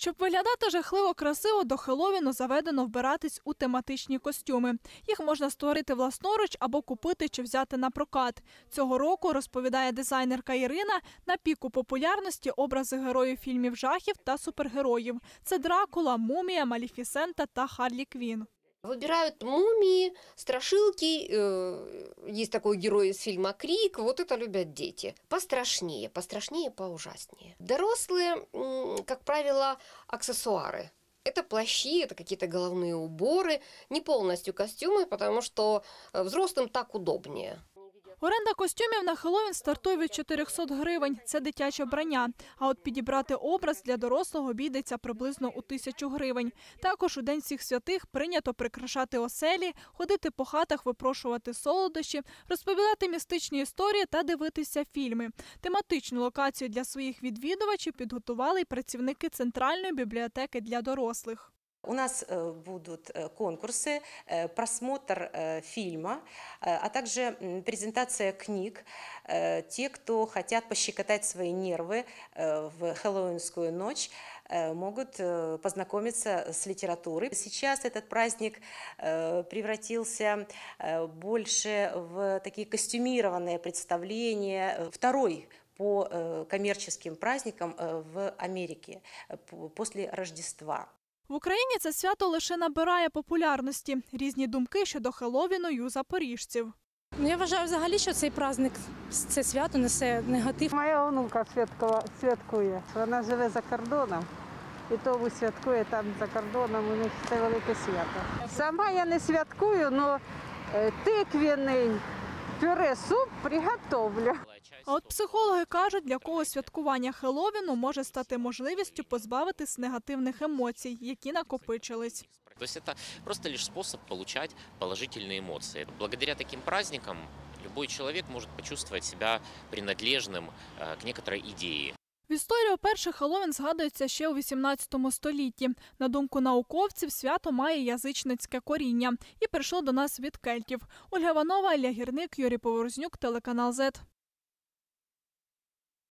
Щоб виглядати жахливо красиво, до Хеловіну заведено вбиратись у тематичні костюми. Їх можна створити власноруч або купити чи взяти на прокат. Цього року, розповідає дизайнерка Ірина, на піку популярності образи героїв фільмів жахів та супергероїв. Це Дракула, Мумія, Маліфісента та Харлі Квін. Выбирают мумии, страшилки. э, Есть такой герой из фильма «Крик». Вот это любят дети. Пострашнее, пострашнее, поужаснее. Дорослые, как правило, аксессуары. Это плащи, это какие-то головные уборы, не полностью костюмы, потому что э, взрослым так удобнее. Оренда костюмів на Хеллоуін стартує від 400 гривень. Це дитяче вбрання. А от підібрати образ для дорослого обійдеться приблизно у тисячу гривень. Також у День всіх святих прийнято прикрашати оселі, ходити по хатах, випрошувати солодощі, розповідати містичні історії та дивитися фільми. Тематичну локацію для своїх відвідувачів підготували й працівники центральної бібліотеки для дорослих. У нас э, будут э, конкурсы, э, просмотр фильма, а также презентация книг. Те, кто хотят пощекотать свои нервы в хэллоуинскую ночь, могут познакомиться с литературой. Сейчас этот праздник превратился больше в такие костюмированные представления. Второй по коммерческим праздникам в Америке после Рождества. В Україні це свято лише набирає популярності. Різні думки щодо Хеллоуіну й у запоріжців. Ну, я вважаю взагалі, що цей праздник, це свято несе негатив. Моя онука святкова- святкує. Вона живе за кордоном. І тому святкує там за кордоном, у них це велике свято. Сама я не святкую, але тиквяний пюре суп приготовлю. А от психологи кажуть, для кого святкування Хеллоуіну може стати можливістю позбавитись негативних емоцій, які накопичились. То есть это просто лишь способ получать положительные эмоции. Благодаря таким праздникам любой человек может почувствовать себя принадлежным э, к некоторой идее. В історії перший Хеллоуін згадується ще у 18 столітті. На думку науковців, свято має язичницьке коріння і прийшло до нас від кельтів. Ольга Ванова, Ілля Гірник, Юрій Поворознюк, телеканал ЗЕТ.